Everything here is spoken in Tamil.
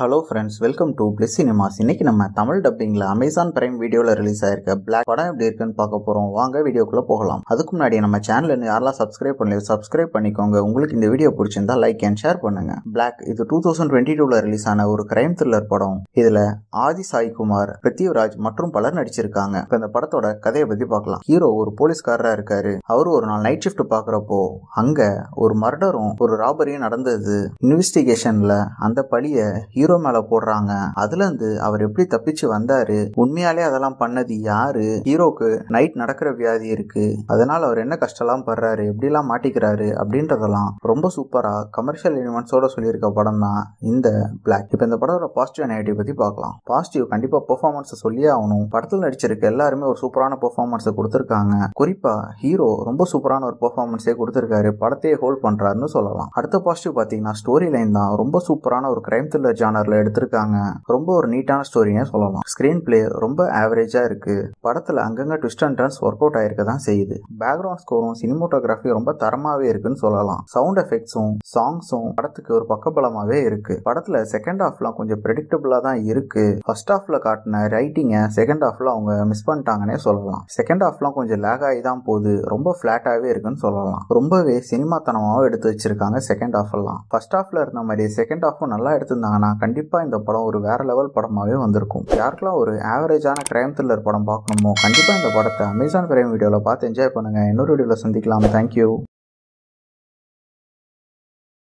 Hello friends welcome to plus cinemas இன்னைக்கு நம்ம தமிழ் டப்பிங்கில் அமேசான் பிரைம் வீடியோவில் ரிலீஸ் ஆயிருக்க பிளாக் படம் எப்படி இருக்குன்னு பார்க்க போறோம். வாங்க வீடியோக்குள்ள போகலாம். அதுக்கு முன்னாடி நம்ம சேனல் யாரெல்லாம் சப்ஸ்கிரைப் பண்ணலையோ சப்ஸ்கிரைப் பண்ணிக்கோங்க. உங்களுக்கு இந்த வீடியோ பிடிச்சிருந்தா லைக் அண்ட் ஷேர் பண்ணுங்க. பிளாக் இது டூ தௌசண்ட் டுவெண்ட்டி டூல ரிலீஸ் ஆன ஒரு கிரைம் த்ரில்லர் படம். இதுல ஆதி சாய் குமார் பிருத்திவிராஜ் மற்றும் பலர் நடிச்சிருக்காங்க. இப்போ இந்த படத்தோட கதையை பத்தி பார்க்கலாம். ஹீரோ ஒரு போலீஸ்காரரா இருக்காரு. அவர் ஒரு நாள் நைட் ஷிஃப்ட் பாக்குறப்போ அங்க ஒரு மர்டரும் ஒரு ராபரியும் நடந்தது. இன்வெஸ்டிகேஷனில் அந்த பழிய ஹீரோ மேல போடுறாங்க. அதுல இருந்து அவர் எப்படி தப்பிச்சு வந்தாரு? உண்மையாலே அதெல்லாம் பண்ணது யாரு? ஹீரோக்கு நைட் நடக்கிற வியாதி இருக்கு. அதனால அவர் என்ன கஷ்டம்லாம் படுறாரு? எப்படிலாம் மாட்டிக்கிறாரு? அப்படின்றதெல்லாம் ரொம்ப சூப்பரா கமர்ஷியல் எலிமெண்ட்ஸோட சொல்லியிருக்க படம் தான் இந்த பிளாக் இப்போ இந்த படத்தோட பாசிட்டிவ் நெகட்டிவ் பத்தி பார்க்கலாம். பாசிட்டிவ் கண்டிப்பா பெர்ஃபார்மன்ஸ் சொல்லியே ஆகணும். படத்தில் நடிச்சிருக்க எல்லாருமே ஒரு சூப்பரான பெர்ஃபார்மன்ஸை கொடுத்துருக்காங்க. குறிப்பா ஹீரோ ரொம்ப சூப்பரான ஒரு பெர்ஃபார்மன்ஸே கொடுத்துருக்காரு. படத்தையே ஹோல்ட் பண்றாருன்னு சொல்லலாம். அடுத்த பாசிட்டிவ் பார்த்தீங்கன்னா ஸ்டோரி லைன் தான். ரொம்ப சூப்பரான ஒரு கிரைம் த்ரில்லர் ஜானரில் எடுத்திருக்காங்க. ரொம்ப ஒரு நீட்டான ஸ்டோரினே சொல்லலாம். ஸ்க்ரீன் பிளே ரொம்ப ஆவரேஜாக இருக்கு. படத்தில் அங்கங்கே twist and turns work out ஆயிருக்க தான் செய்யுது. பேக்ரவுண்ட் ஸ்கோரும் சினிமோட்டோகிராஃபி ரொம்ப தரமாகவே இருக்குன்னு சொல்லலாம். சவுண்ட் எஃபெக்ட்ஸும் சாங்ஸும் படத்துக்கு ஒரு பக்கபலமாகவே இருக்கு. படத்தில் செகண்ட் ஹாஃப்லாம் கொஞ்சம் ப்ரெடிக்டபுளாக தான் இருக்கு. ஃபர்ஸ்ட் ஹாஃப்ல காட்டின ரைட்டிங்கை செகண்ட் ஹாஃப்ல அவங்க மிஸ் பண்ணிட்டாங்கன்னே சொல்லலாம். செகண்ட் ஹாஃப்லாம் கொஞ்சம் லேக் ஆகி தான் போகுது. ரொம்ப ஃப்ளாட்டாகவே இருக்குன்னு சொல்லலாம். ரொம்பவே சினிமாத்தனமாகவும் எடுத்து வச்சிருக்காங்க செகண்ட் ஹாஃப் எல்லாம் ஃபர்ஸ்ட் ஹாஃப்ல இருந்த மாதிரி செகண்ட் ஹாஃபும் நல்லா எடுத்திருந்தாங்கன்னா கண்டிப்பாக இந்த படம் ஒரு வேற லெவல் படமாகவே வந்திருக்கும். யாருக்கெல்லாம் ஒரு ஆவரேஜான கிரைம் த்ரில்லர் படம் பார்க்கணுமோ கண்டிப்பாக இந்த படத்தை அமேசான் பிரைம் வீடியோவில் பார்த்து என்ஜாய் பண்ணுங்கள் இன்னொரு வீடியோவில் சந்திக்கலாம். தேங்க்யூ